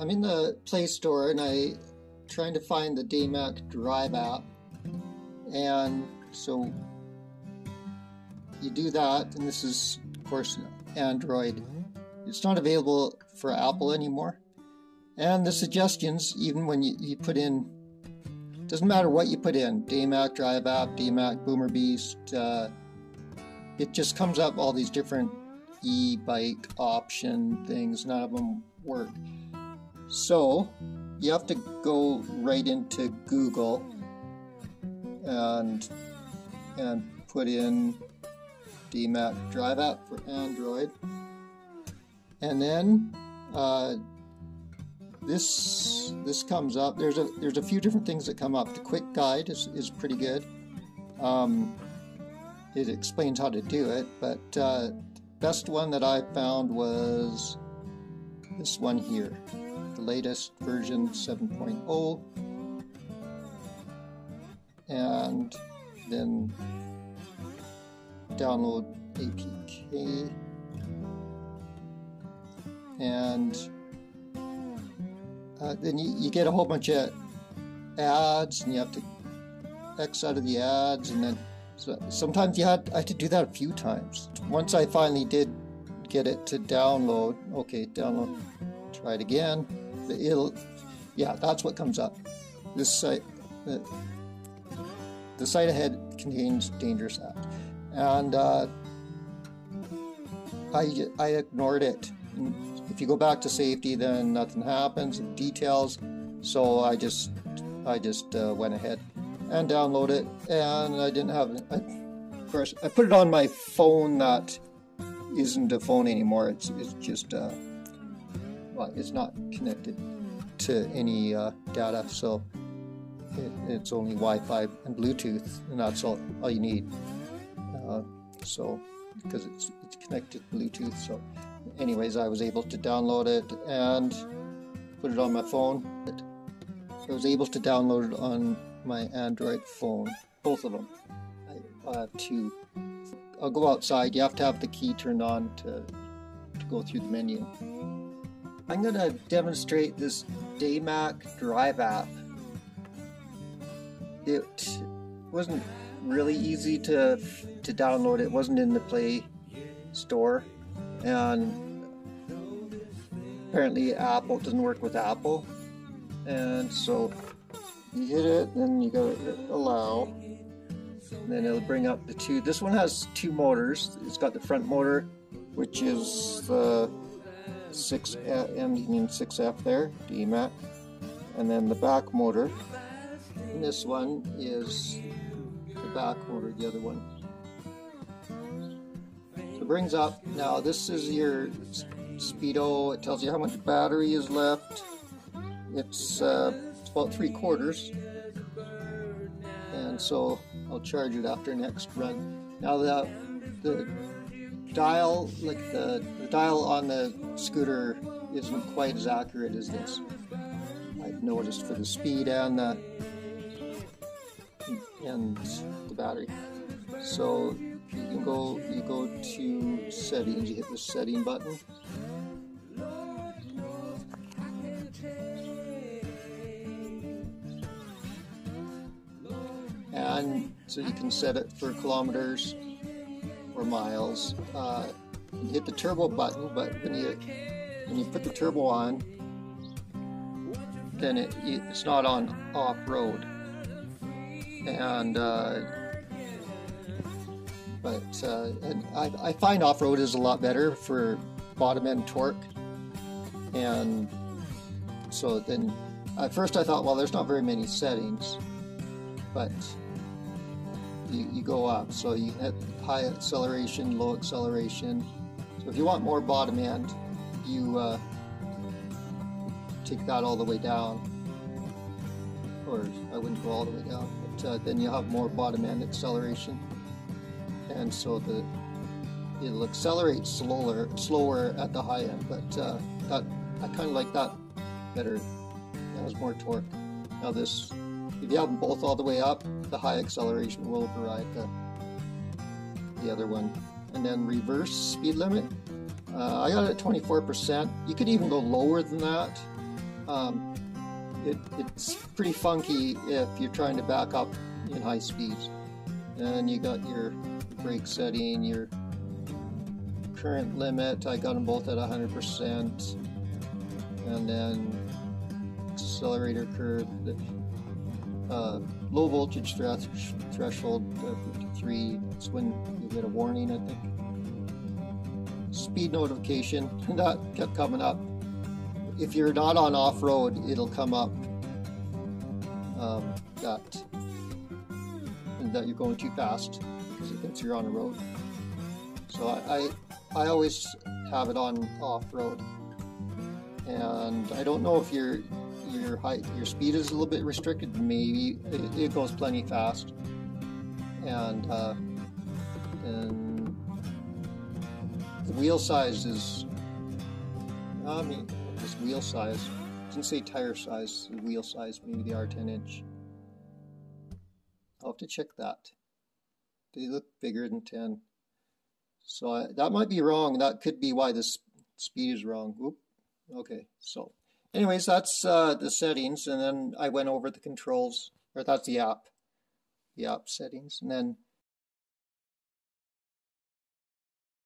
I'm in the Play Store and I trying to find the Daymak Drive app, and so you do that, and this is of course Android. It's not available for Apple anymore, and the suggestions, even when you, you put in, doesn't matter what you put in, Daymak Drive app, Daymak Boomer Beast, uh, it just comes up all these different e-bike option things. None of them work. So you have to go right into Google and and put in Daymak Drive app for Android, and then uh, this this comes up. There's a there's a few different things that come up. The quick guide is, is pretty good. Um, it explains how to do it, but uh, best one that I found was this one here, the latest version 7.0, and then download APK and uh, then you, you get a whole bunch of ads and you have to X out of the ads and then so sometimes you had I had to do that a few times. Once I finally did get it to download, okay, download, try it again. It'll, yeah, that's what comes up. This site, the, the site ahead contains dangerous apps, and uh, I I ignored it. If you go back to safety, then nothing happens. Details, so I just I just uh, went ahead and downloaded it. And I didn't have, I, of course, I put it on my phone that isn't a phone anymore. It's it's just, uh, it's not connected to any uh, data, so it, it's only Wi-Fi and Bluetooth, and that's all all you need. Uh, so because it's it's connected Bluetooth, so anyways, I was able to download it and put it on my phone. I was able to download it on my Android phone, both of them. I, have two. I'll go outside. You have to have the key turned on to, to go through the menu. I'm going to demonstrate this Daymak Drive app. It wasn't really easy to to download. It wasn't in the Play Store, and apparently Apple doesn't work with Apple, and so you hit it, then you go allow. And then it'll bring up the two. This one has two motors. It's got the front motor, which is the 6 ending in 6F there, Daymak. And then the back motor. And this one is the back motor, the other one. So it brings up, now this is your speedo. It tells you how much battery is left. It's uh, about three quarters. And so I'll charge it after next run. Now the, the dial, like the, the dial on the scooter isn't quite as accurate as this. I've noticed for the speed and the and the battery. So you can go you go to settings, you hit the setting button and so you can set it for kilometers miles. Uh, hit the turbo button, but when you when you put the turbo on, then it, it's not on off road. And uh, but uh, and I, I find off road is a lot better for bottom end torque. And so then at first I thought, well, there's not very many settings, but you, you go up. So you hit high acceleration, low acceleration. So if you want more bottom end, you uh, take that all the way down. Or I wouldn't go all the way down, but uh, then you have more bottom end acceleration. And so the it'll accelerate slower, slower at the high end, but uh, that I kind of like that better. It has more torque. Now this if you have them both all the way up, the high acceleration will override the, the other one. And then reverse speed limit. Uh, I got it at 24%. You could even go lower than that. um, it, it's pretty funky if you're trying to back up in high speeds. And you got your brake setting, your current limit. I got them both at 100%. And then accelerator curve, uh, low voltage threshold uh, 53. It's when you get a warning, I think. Speed notification, that kept coming up. If you're not on off road, it'll come up um, that that you're going too fast because it thinks you're on the road. So I, I, I always have it on off road, and I don't know if your your height your speed is a little bit restricted. Maybe it, it goes plenty fast, and uh, the wheel size is I mean this wheel size Didn't say tire size, wheel size, maybe they are 10 inch. I'll have to check that. They look bigger than 10. So I, that might be wrong. That could be why this speed is wrong. Oop. Okay, so anyways, that's uh, the settings. And then I went over the controls, or that's the app, the app settings. And then